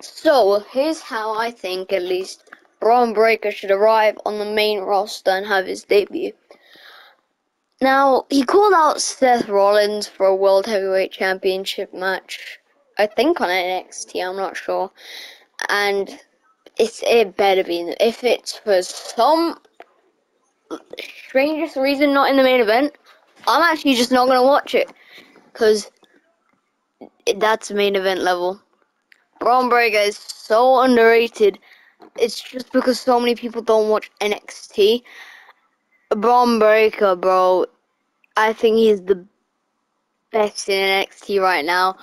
So, here's how I think, at least, Bron Breakker should arrive on the main roster and have his debut. Now, he called out Seth Rollins for a World Heavyweight Championship match. I think on NXT, I'm not sure. And it's it better be if it's for some strangest reason not in the main event. I'm actually just not gonna watch it because that's main event level. Bron Breakker is so underrated. It's just because so many people don't watch NXT. Bron Breakker, bro, I think he's the best in NXT right now.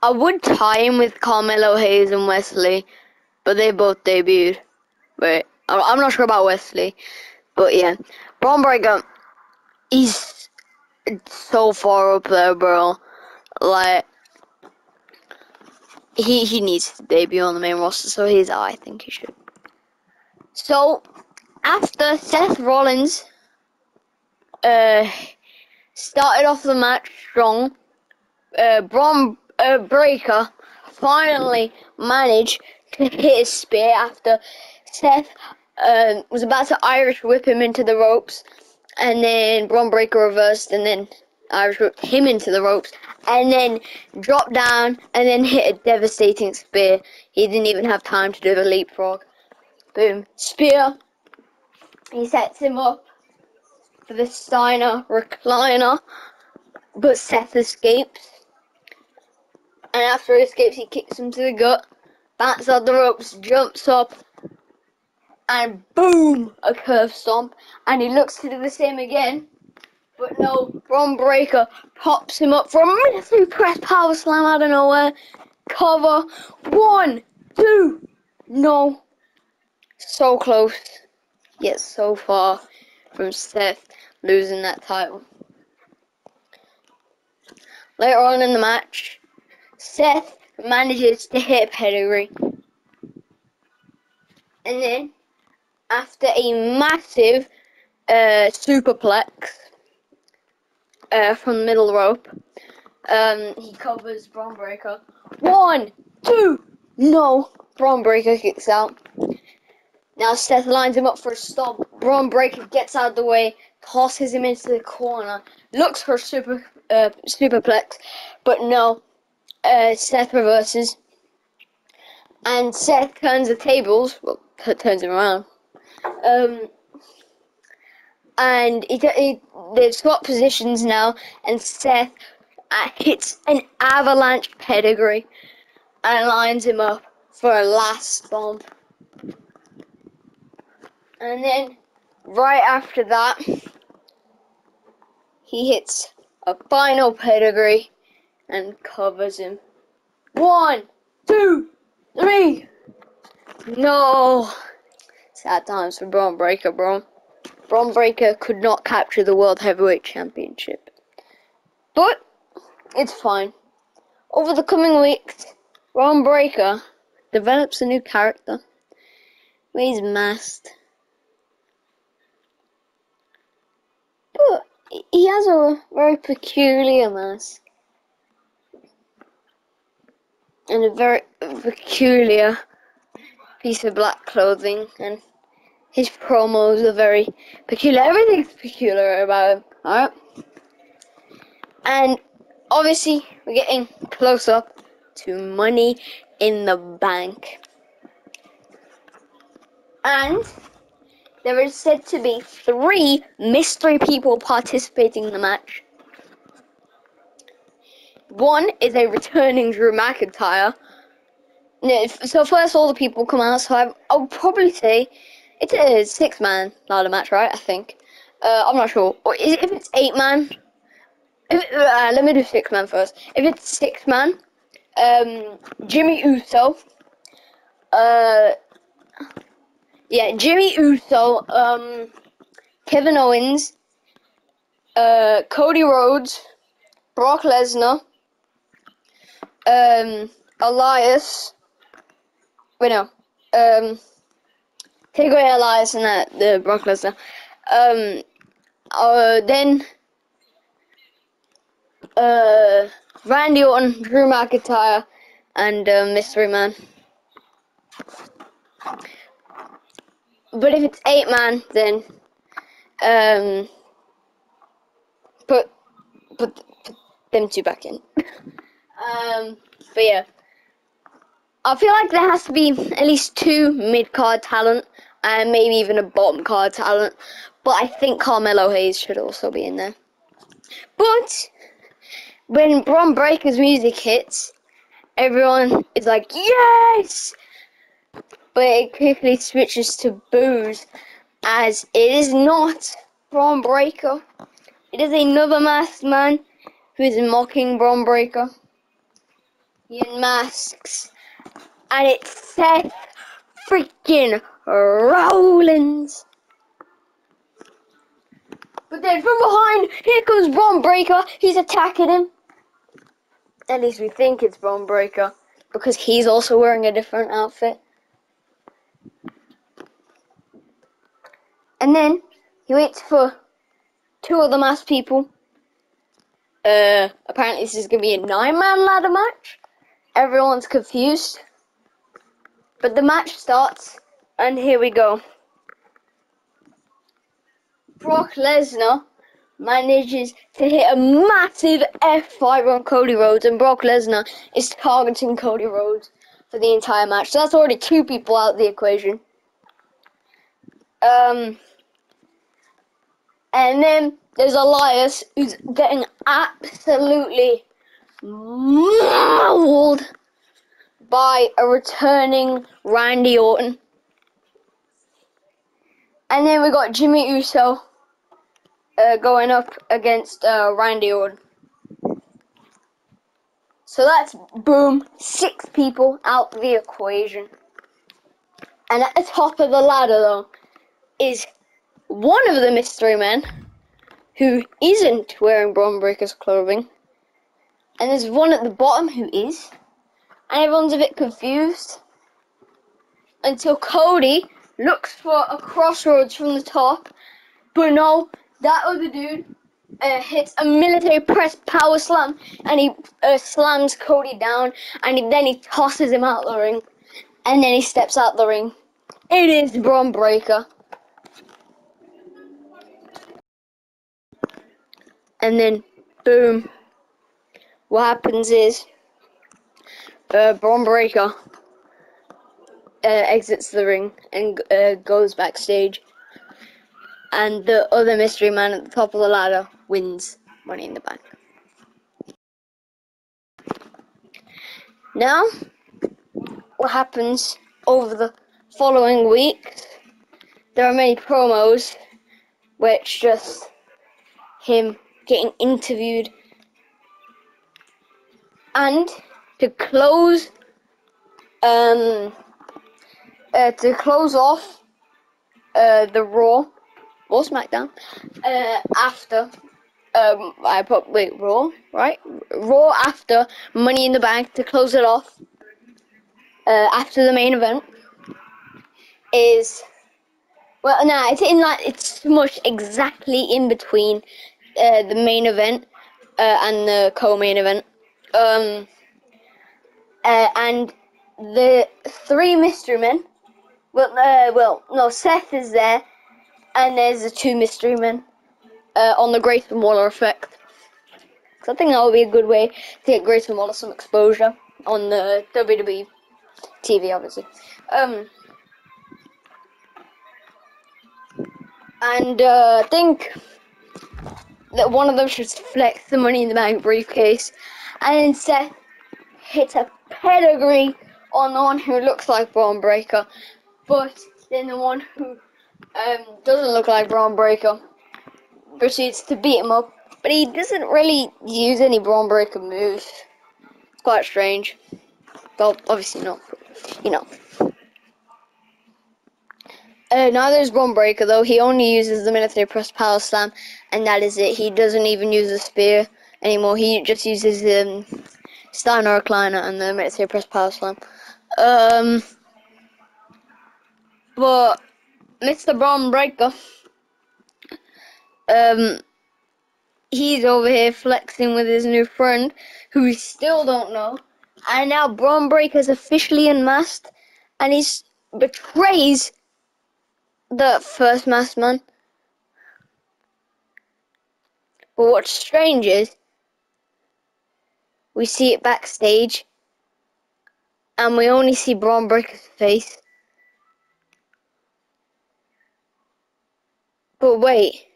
I would tie him with Carmelo Hayes and Wes Lee, but they both debuted. But I'm not sure about Wes Lee, but yeah, Bron Breakker, he's so far up there, bro. Like he he needs to debut on the main roster, so he's I think he should. So after Seth Rollins uh started off the match strong, uh Bron uh, Breakker finally managed to hit his spear after Seth uh, was about to Irish whip him into the ropes, and then Bron Breakker reversed, and then Irish whipped him into the ropes, and then dropped down, and then hit a devastating spear. He didn't even have time to do the leapfrog. Boom. Spear. He sets him up for the Steiner recliner, but Seth escapes. And after he escapes, he kicks him to the gut, bats out the ropes, jumps up, and boom, a curb stomp. And he looks to do the same again, but no, Bron Breakker pops him up a military press power slam out of nowhere. Cover. One, two. No. So close. Yet so far from Seth losing that title. Later on in the match, Seth manages to hit pedigree. And then, after a massive uh, superplex, uh, from the middle rope. Um, he covers Bron Breakker. One, two, no. Bron Breakker kicks out. Now Seth lines him up for a stop. Bron Breakker gets out of the way, tosses him into the corner, looks for a super uh, superplex, but no. Uh, Seth reverses, and Seth turns the tables. Well, turns him around. Um, and he, he, they've swapped positions now, and Seth uh, hits an avalanche pedigree and lines him up for a last bomb. And then, right after that, he hits a final pedigree and covers him. One, two, three. No. Sad times for Bron Breakker, bro. Bron Breakker could not capture the World Heavyweight Championship. But it's fine. Over the coming weeks, Bron Breakker develops a new character. He's masked. But he has a very peculiar mask. And a very peculiar piece of black clothing and his promos are very peculiar. Everything's peculiar about him. Alright? And obviously, we're getting close up to money in the bank. And there is said to be three mystery people participating in the match. One is a returning Drew McIntyre. So first all the people come out, so I, I'll probably say it is six man ladder match, right? I think. Uh, I'm not sure. Or is it, if it's eight man? If uh, let me do six man first. If it's six man, um, Jimmy Uso. Uh, yeah, Jimmy Uso. Um, Kevin Owens. Uh, Cody Rhodes. Brock Lesnar. Um, Elias. Wait no. Um. Take away Elias and that the Brock Lesnar. Um, uh, then uh, Randy Orton, Drew McIntyre, and uh, Mystery Man. But if it's eight man, then um, put put, put them two back in. um, but yeah, I feel like there has to be at least two mid card talent and maybe even a bottom card talent. But I think Carmelo Hayes should also be in there. But when Bron Breakker's music hits, everyone is like, yes! But it quickly switches to boos as it is not Bron Breakker. It is another masked man who is mocking Bron Breakker. He unmasks. And it's Seth freaking Rollins. But then from behind, here comes Bron Breakker. He's attacking him. At least we think it's Bron Breakker. Because he's also wearing a different outfit. And then he waits for two other masked people. Uh, apparently this is going to be a nine-man ladder match. Everyone's confused. But the match starts, and here we go. Brock Lesnar manages to hit a massive F5 on Cody Rhodes, and Brock Lesnar is targeting Cody Rhodes for the entire match. So that's already two people out of the equation. Um, and then there's Elias who's getting absolutely mauled by a returning Randy Orton. And then we got Jimmy Uso uh, going up against uh, Randy Orton. So that's boom, six people out the equation. And at the top of the ladder, though, is one of the mystery men who isn't wearing Bron Breakker's clothing. And there's one at the bottom who is. And everyone's a bit confused. Until Cody looks for a crossroads from the top. But no, that other dude uh, hits a military press power slam and he uh, slams Cody down and he, then he tosses him out the ring. And then he steps out the ring. It is Bron Breakker. and then boom, what happens is uh, Bron Breakker uh, exits the ring and uh, goes backstage, and the other mystery man at the top of the ladder wins Money in the Bank. Now, what happens over the following weeks? There are many promos which just him getting interviewed. And to close, um, uh, to close off uh, the Raw or SmackDown uh, after. Um, I put wait Raw right Raw after Money in the Bank to close it off uh, after the main event is well, no, nah, it's in like it's smushed exactly in between uh, the main event uh, and the co-main event. Um, uh, and the three mystery men. Well, uh, well, no, Seth is there, and there's the two mystery men uh, on the Grayson Waller effect. So I think that would be a good way to get Grayson Waller some exposure on the WWE TV, obviously. Um, and uh, I think that one of them should flex the money in the bank briefcase, and then Seth hits a pedigree on the one who looks like Bron Breakker, but then the one who um, doesn't look like Bron Breakker proceeds to beat him up, but he doesn't really use any Bron Breakker moves. It's quite strange. Well, obviously not, you know. Uh, neither is Bron Breakker though. He only uses the military press power slam, and that is it. He doesn't even use the spear anymore. He just uses um, Steiner recliner and the military press power slam. Um, but Mr. Bron Breakker, um, he's over here flexing with his new friend, who we still don't know And now Bron Breakker's officially unmasked, and he betrays the first masked man. But what's strange is we see it backstage, and we only see Bron Breakker's face. But wait.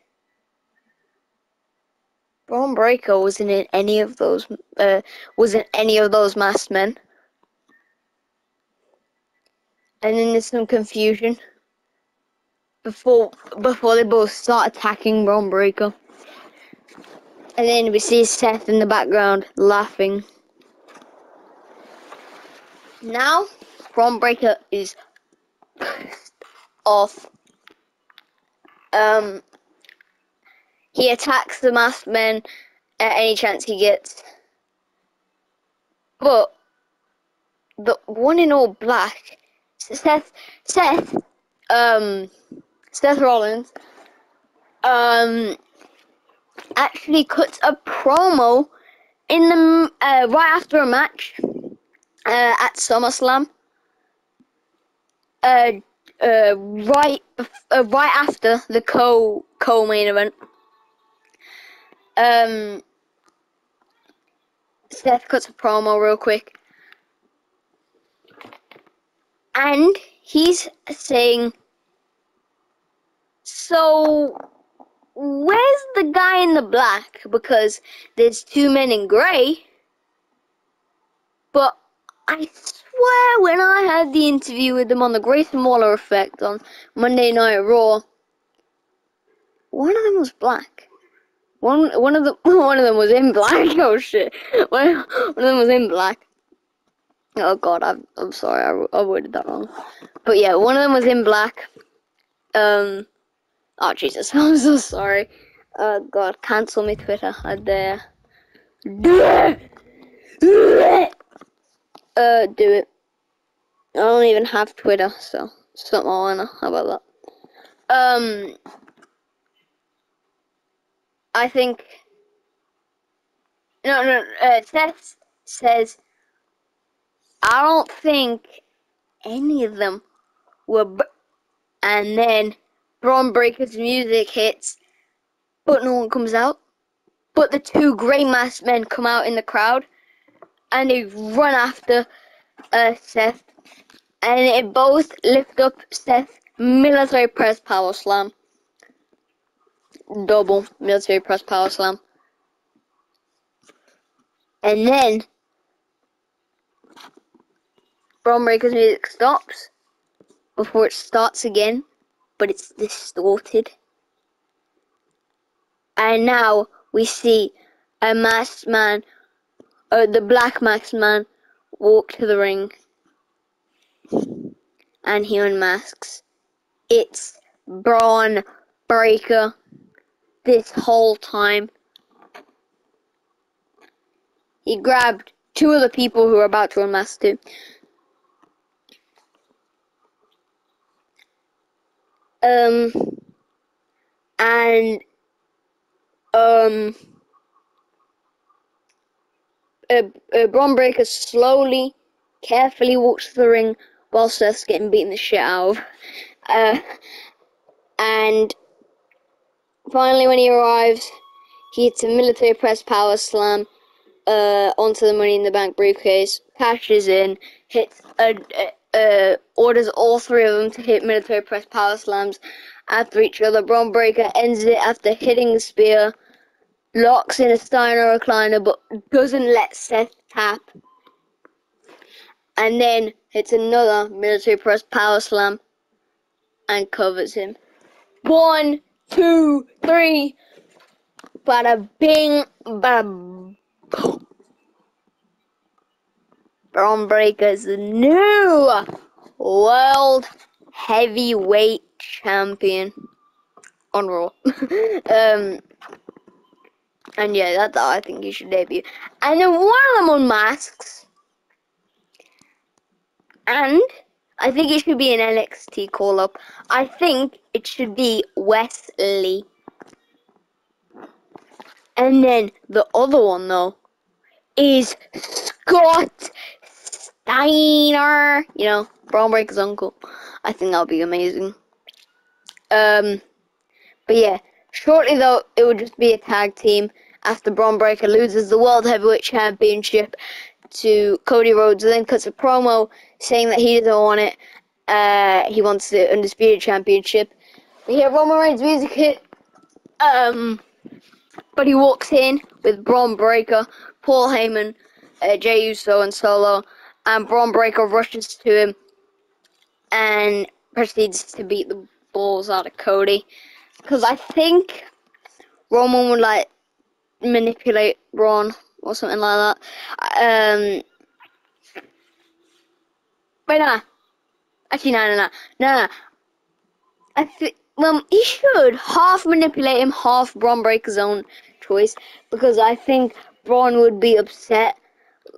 Bron Breakker wasn't in any of those uh, wasn't any of those masked men. And then there's some confusion before before they both start attacking Bron Breakker. And then we see Seth in the background laughing. Now, Breakker is off. Um, he attacks the masked men at any chance he gets. But the one in all black, Seth, Seth, um, Seth Rollins, um, actually cuts a promo in the uh, right after a match uh, at SummerSlam. Uh, uh, right, uh, right after the co co main event. Um, Seth cuts a promo real quick, and he's saying, "So where's the guy in the black? Because there's two men in grey. But I swear when I had the interview with them on the Grayson Waller effect on Monday Night Raw, one of them was black. One one of the one of them was in black. Oh shit! One, one of them was in black. Oh god, I'm I'm sorry, I, I worded that wrong. But yeah, one of them was in black. Um, Oh Jesus, I'm so sorry. Oh God, cancel me Twitter. I dare. do Uh, do it. I don't even have Twitter, so it's not my winner. How about that? Um, I think. No, no. Uh, Seth says. I don't think any of them were. and then Bron Breakker's music hits, but no one comes out. But the two grey masked men come out in the crowd, and they run after uh, Seth, and they both lift up Seth military press power slam. Double military press power slam. And then Bron Breakker's music stops before it starts again but it's distorted. And now we see a masked man, uh, the black masked man, walk to the ring. And he unmasks. It's Bron Breakker this whole time. He grabbed two of the people who were about to unmask him. Um, and um, uh, uh, Bron Breakker slowly, carefully walks the ring while Seth's getting beaten the shit out of. Uh, and finally, when he arrives, he hits a military press power slam uh, onto the Money in the Bank briefcase, cashes in, hits a uh, orders all three of them to hit military press power slams after each other. Bron Breakker ends it after hitting the spear, locks in a Steiner recliner, but doesn't let Seth tap. And then hits another military press power slam and covers him. One, two, three. Bada bing, bada boom. Bron Breakker's new world heavyweight champion on Raw. um, and yeah, that's all I think he should debut. And then one of them unmasks. And I think it should be an NXT call up. I think it should be Wes Lee. And then the other one though is Scott Steiner. You know, Bron Breakker's uncle. I think that would be amazing. Um, but yeah, shortly though, it would just be a tag team after Bron Breakker loses the World Heavyweight Championship to Cody Rhodes, and then cuts a promo saying that he doesn't want it. Uh, he wants the Undisputed Championship. We hear Roman Reigns' music hit. Um, but he walks in with Bron Breakker, Paul Heyman, uh, Jey Uso, and Solo, and Bron Breakker rushes to him and proceeds to beat the balls out of Cody. Because I think Roman would like manipulate Bron or something like that. Um, but nah. Actually, no, no, no, no. I think well, he should half manipulate him, half Bron Breakker's own choice, because I think Bron would be upset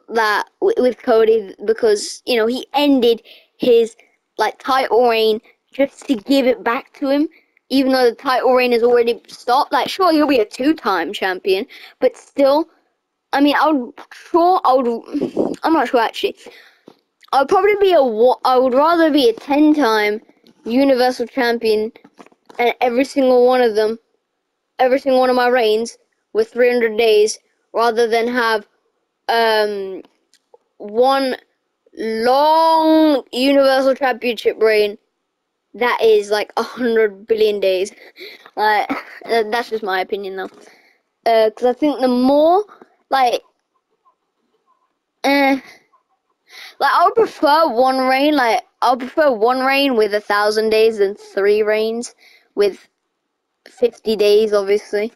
that with Cody because you know he ended his like title reign just to give it back to him, even though the title reign has already stopped. Like, sure, he'll be a two-time champion, but still, I mean, I would sure I would. I'm not sure actually. I would probably be a. I would rather be a ten-time Universal Champion, and every single one of them, every single one of my reigns with 300 days, rather than have um one long Universal Championship reign that is like a hundred billion days. Like that's just my opinion though, because uh, I think the more like, eh, like I would prefer one reign. Like I would prefer one reign with a thousand days than three reigns with fifty days, obviously.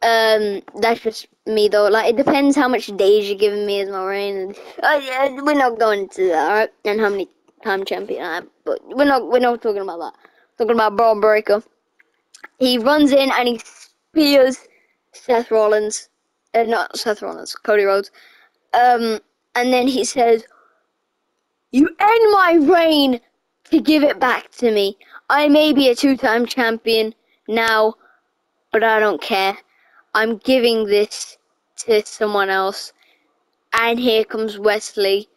Um, that's just me though. Like it depends how much days you're giving me as my reign. Uh, yeah, we're not going into that, alright? And how many time champion I am, but we're not we're not talking about that. We're talking about Bron Breakker. He runs in and he spears Seth Rollins, uh, not Seth Rollins, Cody Rhodes. Um, and then he says, "You end my reign to give it back to me. I may be a two-time champion now, but I don't care." I'm giving this to someone else. And here comes Wes Lee,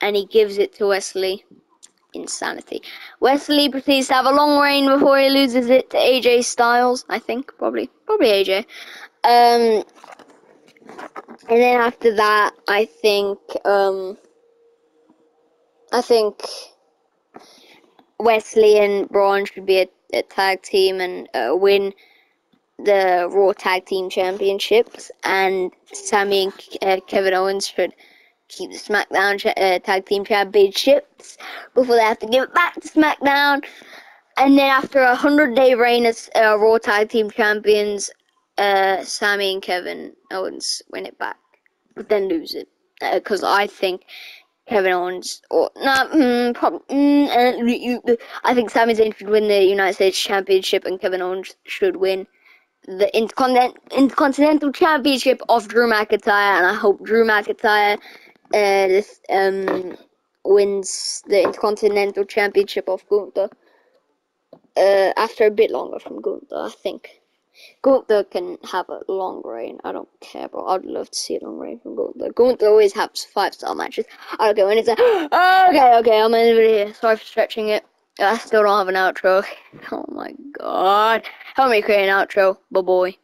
and he gives it to Wes Lee. Insanity. Wes Lee proceeds to have a long reign before he loses it to AJ Styles, I think. Probably. Probably AJ. Um, and then after that, I think, um, I think Wes Lee and Bron should be a, a tag team and uh, win the Raw Tag Team Championships, and Sami and uh, Kevin Owens should keep the SmackDown uh, Tag Team Championships before they have to give it back to SmackDown. And then after a hundred day reign as uh, Raw Tag Team Champions, uh, Sami and Kevin Owens win it back, but then lose it because uh, I think Kevin Owens or not. Mm, mm, uh, I think Sami Zayn should win the United States Championship and Kevin Owens should win the Intercontinental Championship of Drew McIntyre, and I hope Drew McIntyre uh, um, wins the Intercontinental Championship of Gunther uh, after a bit longer from Gunther, I think. Gunther can have a long reign. I don't care, but I'd love to see a long reign from Gunther. Gunther always has five star matches. I don't care when it's okay, okay, I'm in here. Sorry for stretching it. I still don't have an outro. Oh my god. Help me create an outro, boy.